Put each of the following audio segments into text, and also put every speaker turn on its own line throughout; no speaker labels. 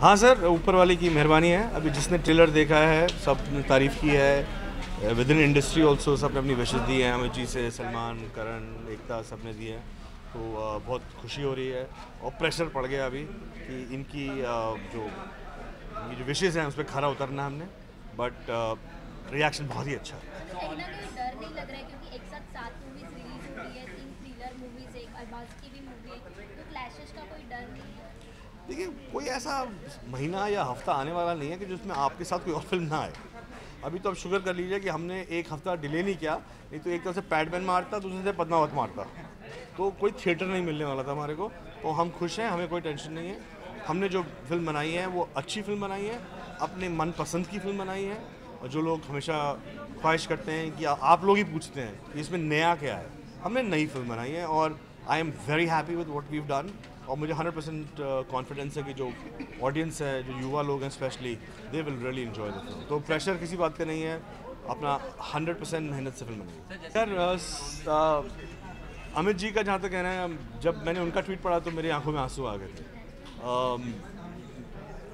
हाँ सर, ऊपर वाले की मेहरबानी है। अभी जिसने ट्रेलर देखा है, सबने तारीफ़ की है। विद इन इंडस्ट्री ऑल्सो सबने अपनी विशेष दी हैं। अमित जी से, सलमान, करण, एकता सबने दी है। तो बहुत खुशी हो रही है और प्रेशर पड़ गया अभी कि इनकी जो, ये जो विशेष हैं उस पर खरा उतरना हमने। बट रिएक्शन बहुत ही अच्छा है? देखिए, कोई ऐसा महीना या हफ़्ता आने वाला नहीं है कि जिसमें आपके साथ कोई और फ़िल्म ना आए। अभी तो आप शुक्र कर लीजिए कि हमने एक हफ़्ता डिले नहीं किया, नहीं तो एक तरफ़ से पैडमैन मारता, दूसरे से पद्मावत मारता। तो कोई थिएटर नहीं मिलने वाला था हमारे को। तो हम खुश हैं, हमें कोई टेंशन नहीं है। हमने जो फ़िल्म बनाई है, वो अच्छी फ़िल्म बनाई है, अपने मनपसंद की फ़िल्म बनाई है। और जो लोग हमेशा ख्वाहिश करते हैं कि आप लोग ही पूछते हैं कि इसमें नया क्या है। हमने नई फ़िल्म बनाई है और I am very happy with what we've done और मुझे 100% परसेंट कॉन्फिडेंस है कि जो ऑडियंस है जो युवा लोग हैं specially they will really enjoy the film तो प्रेशर किसी बात का नहीं है अपना 100% परसेंट मेहनत से फ़िल्म बनी सर स- अ, अमित जी का जहाँ तक कहना है जब मैंने उनका ट्वीट पढ़ा तो मेरी आँखों में आँसू आ गए थे। अम,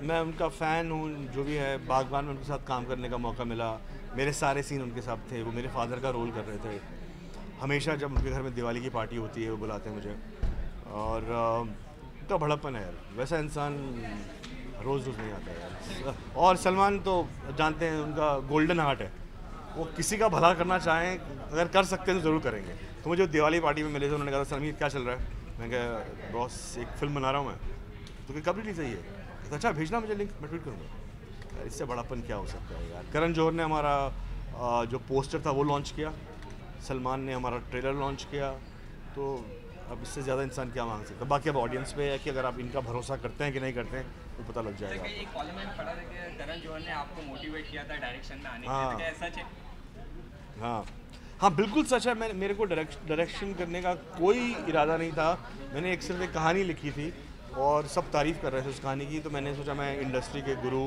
मैं उनका फ़ैन हूँ जो भी है बागबान में उनके साथ काम करने का मौका मिला। मेरे सारे सीन उनके साथ थे वो मेरे फादर का रोल कर रहे थे। हमेशा जब उनके घर में दिवाली की पार्टी होती है वो बुलाते हैं मुझे। और उनका बड़प्पन है यार। वैसा इंसान रोज़ रोज़ नहीं आता यार। और सलमान तो जानते हैं, उनका गोल्डन हार्ट है। वो किसी का भला करना चाहें, अगर कर सकते हैं तो ज़रूर करेंगे। तो मुझे दिवाली पार्टी में मिले थे, उन्होंने कहा था सलमीर क्या चल रहा है? मैं कहा, बॉस, एक फ़िल्म बना रहा हूँ मैं। तो कब रिलीज़ है ये? अच्छा भेजना मुझे लिंक, मैं ट्वीट करूँगा। इससे बड़ापन क्या हो सकता है यार? करण जौहर ने हमारा जो पोस्टर था, वो लॉन्च किया। सलमान ने हमारा ट्रेलर लॉन्च किया। तो अब इससे ज़्यादा इंसान क्या मांग सकता है? बाकी अब ऑडियंस पे है कि अगर आप इनका भरोसा करते हैं कि नहीं करते हैं तो पता लग जाएगा
एक कॉलम में पढ़ा था कि करण जौहर ने आपको मोटिवेट किया था डायरेक्शन में आने के
हाँ।
लिए सच है
हाँ। हाँ बिल्कुल सच है मैं मेरे को डायरेक्शन करने का कोई इरादा नहीं था। मैंने एक सिर्फ़ एक कहानी लिखी थी और सब तारीफ़ कर रहे थे उस कहानी की। तो मैंने सोचा मैं इंडस्ट्री के गुरु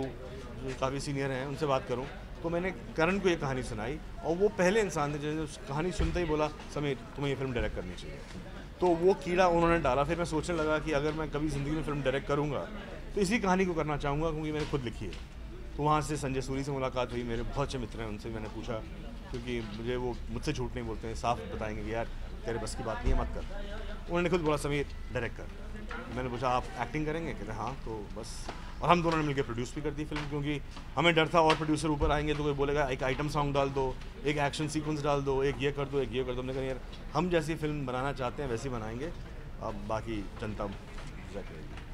जो काफ़ी सीनियर हैं उनसे बात करूँ। तो मैंने करण को ये कहानी सुनाई और वो पहले इंसान थे उस कहानी सुनते ही बोला, समीर, तुम्हें ये फ़िल्म डायरेक्ट करनी चाहिए। तो वो कीड़ा उन्होंने डाला। फिर मैं सोचने लगा कि अगर मैं कभी ज़िंदगी में फ़िल्म डायरेक्ट करूँगा तो इसी कहानी को करना चाहूँगा, क्योंकि मैंने खुद लिखी है। तो वहाँ से संजय सूरी से मुलाकात हुई। मेरे बहुत अच्छे मित्र हैं, उनसे मैंने पूछा, क्योंकि मुझे वो मुझसे झूठ नहीं बोलते हैं, साफ़ बताएँगे कि यार, तेरे बस की बात नहीं है, मत कर। उन्होंने खुद बोला, समीर डायरेक्ट कर। मैंने पूछा, आप एक्टिंग करेंगे? कहते हाँ तो बस। और हम दोनों ने मिलकर प्रोड्यूस भी कर दी फ़िल्म क्योंकि हमें डर था और प्रोड्यूसर ऊपर आएँगे तो कोई बोलेगा, एक आइटम सॉन्ग डाल दो, एक एक्शन सीक्वेंस डाल दो, एक ये कर दो, एक ये कर दो। हमने कहा, यार, हम जैसी फ़िल्म बनाना चाहते हैं, वैसी बनाएँगे। अब बाकी जनता करेगी